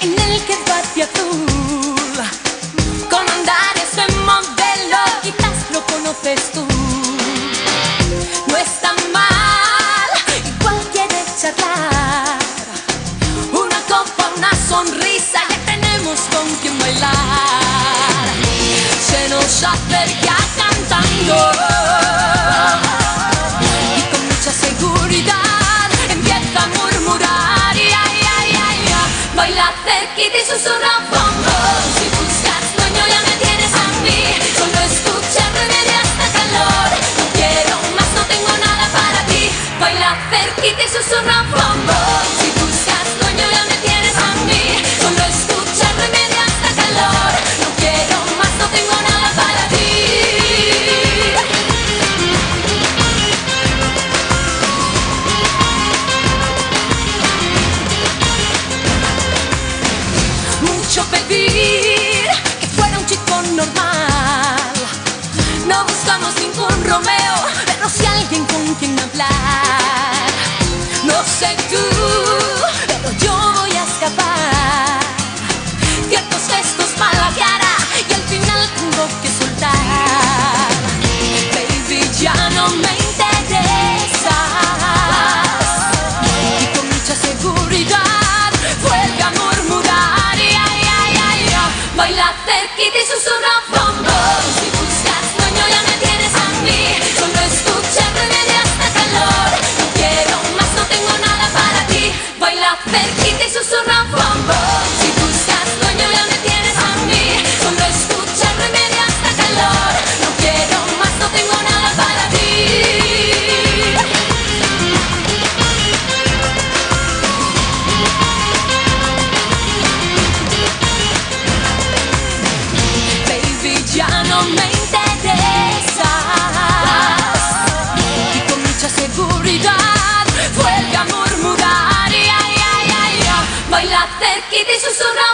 En el que. Con en modelo, quizás lo conoces. baila cerca y susurra bongo. Si buscas dueño ya me tienes a mí, solo escucharme me da hasta calor. No quiero más, no tengo nada para ti. Baila cerca y susurra bongo. Si buscas dueño ya me make me interesas. Y con mucha seguridad vuelve a murmurar. Y ay, ay, ay, baila cerquita y susurra